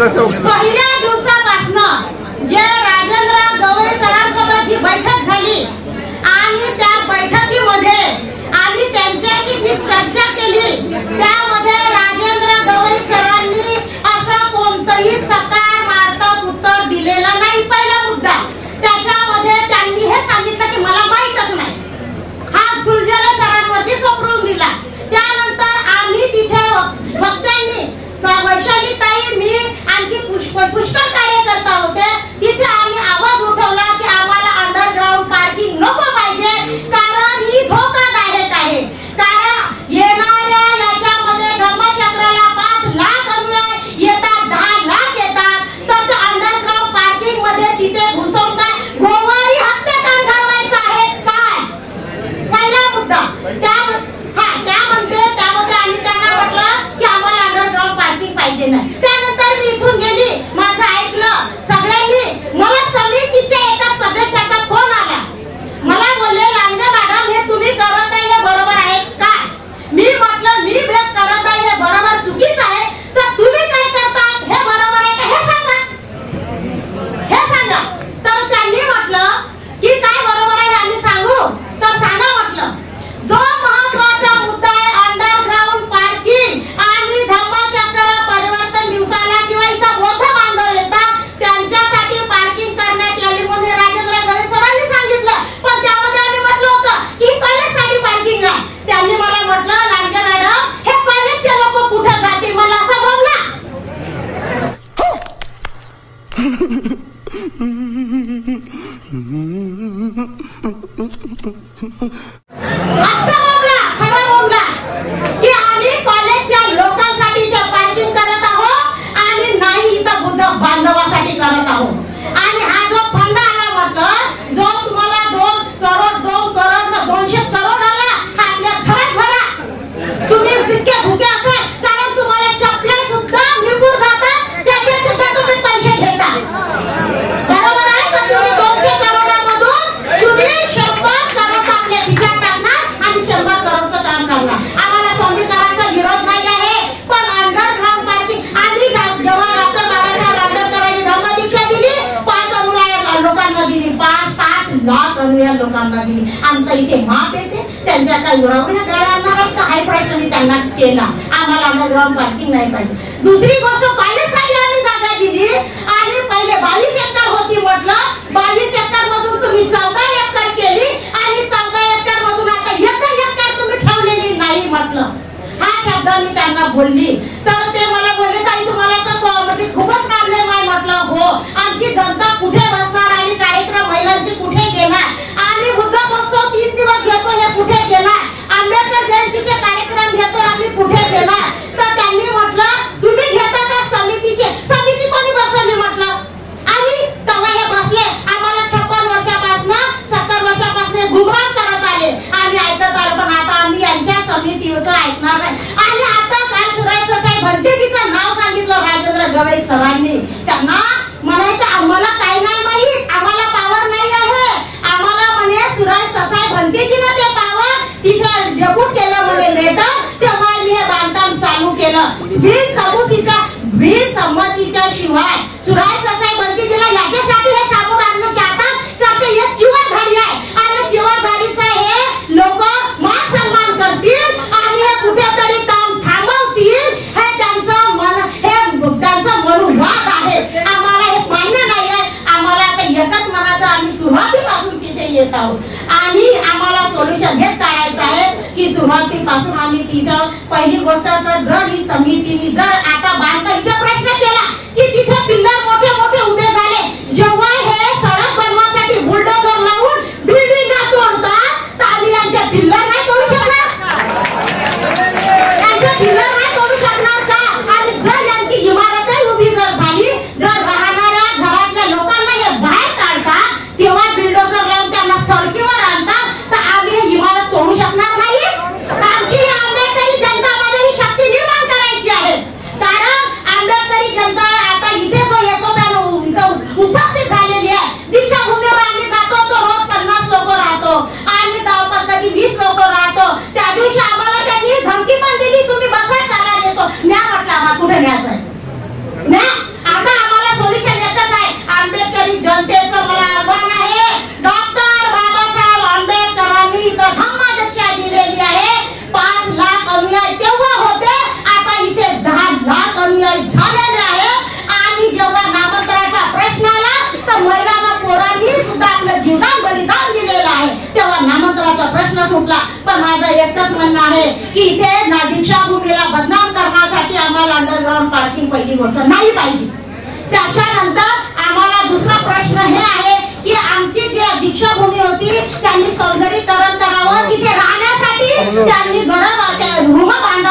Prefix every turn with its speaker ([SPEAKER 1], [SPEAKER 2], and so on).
[SPEAKER 1] पहिल्या दिवसापासून जे राजेंद्र गवई सरांसोबत जी बैठक झाली आणि त्या बैठकीमध्ये आणि त्यांच्याशी जी चर्चा केली इथे माप येते. त्यांच्या काही उरावऱ्या गळणाराचा हाय प्रश्न मी त्यांना केला. आम्हाला अंडरग्राउंड पार्किंग नाही पाहिजे. दुसरी गोष्ट पाहिलेसाठी आम्ही जागा दिली. आणि पहिले बावीस एकर होती म्हटलं. बावीस एकर मधून तुम्ही चौदा एकर केली. आणि चौदा एकर मधून आता एक एकर तुम्ही ठेवलेली नाही म्हटलं. हा शब्द मी त्यांना बोलली. तर भी समुसीचा भी संमतीच्या शिवाय. सुराय ससाई बंदी दिला याच्यासाठी हे समोर आणणं चाहतात तर ते एक जीवनधारी आहे. आणि जीवनधारीचं हे लोक मान सन्मान करतील आणि हे कुठेतरी काम थांबवतील. हे त्यांचं मन हे त्यांचं मनोवाद आहे. आम्हाला हे मान्य नाहीये. आम्हाला आता एकच मनाचं आम्ही सुरुवातीपासून तिथे येत आहोत. आणि आम्हाला सोल्युशन हेच काढायचं आहे. सुरुवातीपासून आम्ही तिथं पहिली गोष्ट तर जर ही समितीने जर आता बांधला इथं प्रश्न केला की तिथं पिल्लर मोठे मोठे उभे झाले. जेव्हा दिवशी आम्हाला त्यांनी धमकी पण दिली तुम्ही बसायला देतो. न्या म्हटलं आम्हाला कुठे न्यायचं आहे? न्या! आहे की इथे दीक्षाभूमीला बदनाम करण्यासाठी आम्हाला अंडरग्राऊंड पार्किंग पहिली गोष्ट नाही पाहिजे. त्याच्यानंतर आम्हाला दुसरा प्रश्न हे आहे की आमची जी दीक्षाभूमी होती त्यांनी सौंदर्यीकरण करावं. तिथे राहण्यासाठी त्यांनी घर रूम बांधावं